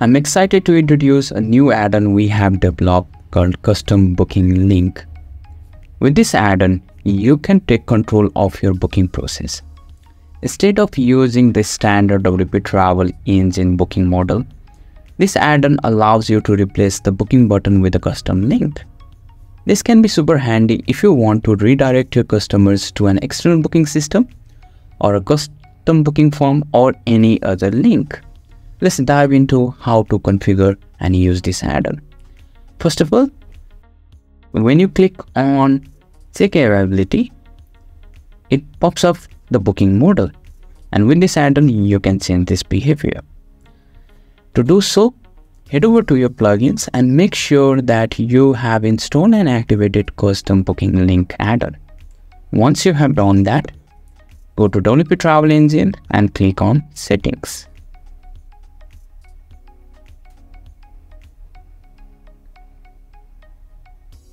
I'm excited to introduce a new add-on we have developed called Custom Booking Link. With this add-on, you can take control of your booking process. Instead of using the standard WP Travel engine booking model, this add-on allows you to replace the booking button with a custom link. This can be super handy if you want to redirect your customers to an external booking system or a custom booking form or any other link. Let's dive into how to configure and use this add-on. First of all, when you click on check availability, it pops up the booking model and with this add-on you can change this behavior. To do so, head over to your plugins and make sure that you have installed and activated custom booking link add-on. Once you have done that, go to WP Travel Engine and click on settings.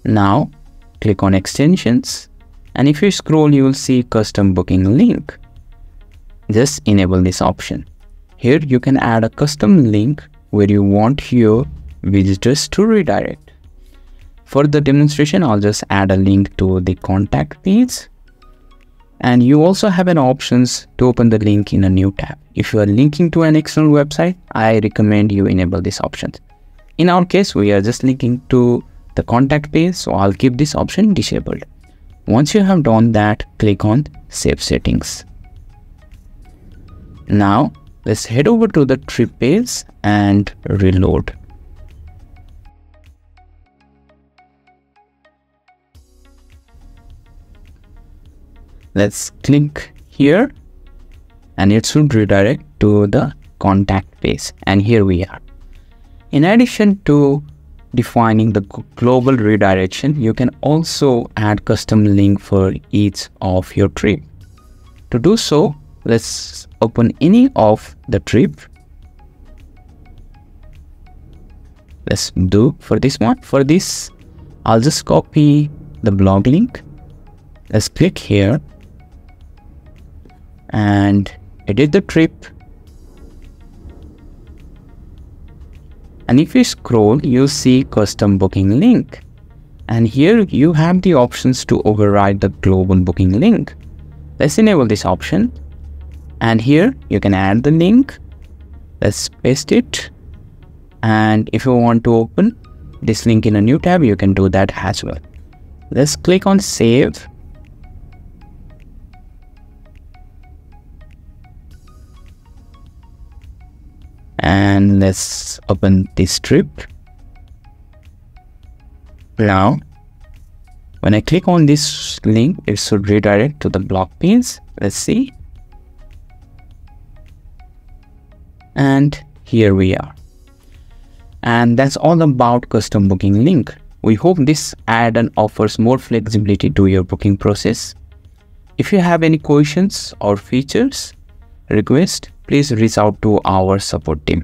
Now click on extensions and if you scroll you will see custom booking link. Just enable this option. Here you can add a custom link where you want your visitors to redirect. For the demonstration, I'll just add a link to the contact page. And you also have an options to open the link in a new tab. If you are linking to an external website, I recommend you enable this option. In our case, we are just linking to the contact page, so I'll keep this option disabled. Once you have done that, click on Save Settings. Now, Let's head over to the trip page and reload. Let's click here and it should redirect to the contact page and here we are. In addition to defining the global redirection, you can also add custom link for each of your trip. To do so, let's open any of the trip. Let's do for this one. For this I'll just copy the blog link. Let's click here and edit the trip and if you scroll you see custom booking link. And here you have the options to override the global booking link. Let's enable this option. And here you can add the link. Let's paste it. And if you want to open this link in a new tab you can do that as well. Let's click on save and let's open this trip now when I click on this link it should redirect to the block page let's see. And here we are. And that's all about custom booking link. We hope this add-on offers more flexibility to your booking process. If you have any questions or features request please reach out to our support team